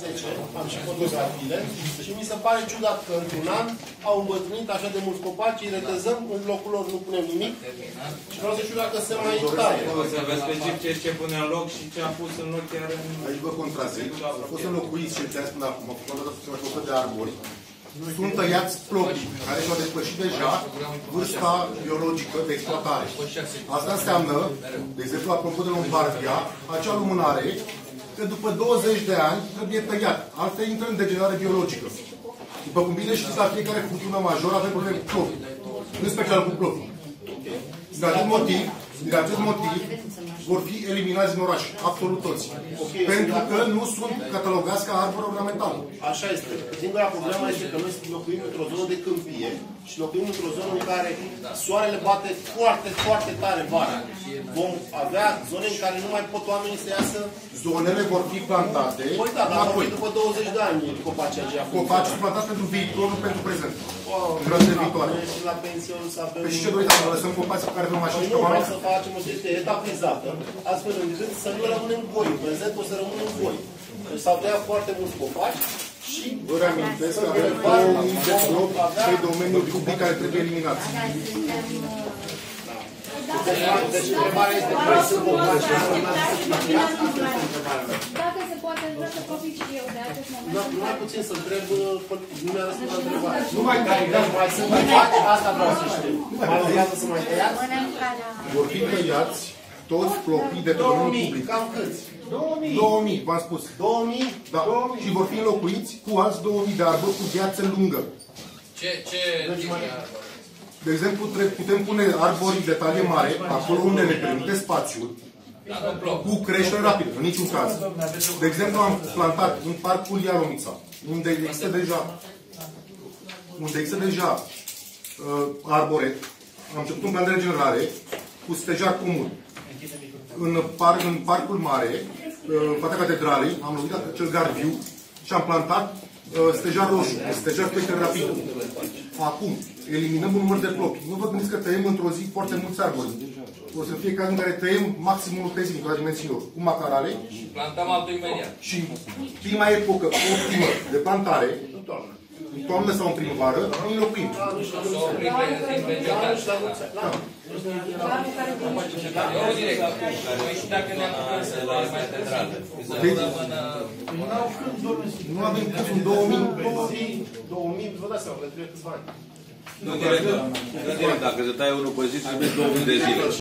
10, am și fotografiile și mi se pare ciudat că într-un an au îmbătrânit așa de mulți copaci, îi retezăm, în locul lor nu punem nimic și vreau să știu dacă se mai taie. O să vă specifice ce pune în loc și ce a pus în loc chiar în... Aici vă contrazic. Au fost înlocuiți și te până acum, cu toată să mai de arbori. Sunt tăiați plopii, care și-au depășit deja vârsta biologică de exploatare. Asta înseamnă, de exemplu, apropo de Lombardia, acea lumânare, că după 20 de ani trebuie tăiat. Altfel intră în degenerare biologică. După cum bine știți, la fiecare furtună majoră avem probleme cu plopii. În special cu plopii. Din acest motiv, din acest motiv, vor fi eliminați din oraș, absolut toți. Okay, Pentru că nu sunt catalogați ca arbore ornamentale. Așa este. Singura problemă este că noi locuim într-o zonă de câmpie și locuim într-o zonă în care soarele bate foarte, foarte tare vara. Vom avea zone în care nu mai pot oamenii să iasă. Zonele vor fi plantate Păi da, dar înapoi. după 20 de ani copacii aceia. Copacii sunt plantați pentru viitor, nu pentru prezent. Wow, În grădile viitoare. și la pensiuni să avem... Păi și ce doriți să lăsăm copaci pe care nu mașini Păi și nu, pe vreau oameni? să facem o chestie etapizată, astfel încât să nu rămânem goi. În prezent o să rămânem goi. Deci s-au tăiat foarte mulți copaci și Vă reamintesc că avem 2000 de loc pe domeniul public care trebuie eliminați. deci întrebarea este care sunt copaci care urmează să fie tăiați? Asta este întrebarea mea. Dacă se poate, vreau să profit și eu de acest moment. Nu, numai puțin să întreb, uh, nu mi-a răspuns la întrebare. Nu mai dai, Deci mai sunt tăiați? Asta vreau să știu. Mai urmează să mai tăiați? Vor fi tăiați toți plopii de pe domeniul 2000, public. cam câți? 2000, v-am spus. 2000? Da. Și vor fi înlocuiți cu alți 2000 de arbori cu viață lungă. Ce, ce tip de arbore? De exemplu, tre- putem pune arbori de talie mare, acolo unde ne permite spațiul, Dar nu plouă. cu creștere rapidă, în niciun caz. De exemplu, am plantat în parcul Iaromița, unde există deja, unde există deja uh, arbore, am început un plan de regenerare cu stejar comun. În, par, în parcul mare, uh, în fața catedralei, am lovit acel garviu și am plantat uh, stejar roșu, stejar creștere rapidă. Acum, eliminăm un număr de plopi. Nu vă gândiți că tăiem într-o zi foarte mulți arbori. O să fie caz în care tăiem maxim unul pe zi, la dimensiunilor, cu macarale Plantăm altul imediat. și prima epocă optimă de plantare, în toamnă sau în primăvară, îi înlocuim. Să oprim pe din vegetație. Eu direct. Păi și dacă ne apucăm să luăm mai tedrală. Să Deci- rămână... Nu avem cât un 2000. 2000, 2000, vă dați seama, că trebuie câțiva ani. Nu direct, nu direct, dacă se taie unul pe zi, trebuie 2000 de zile.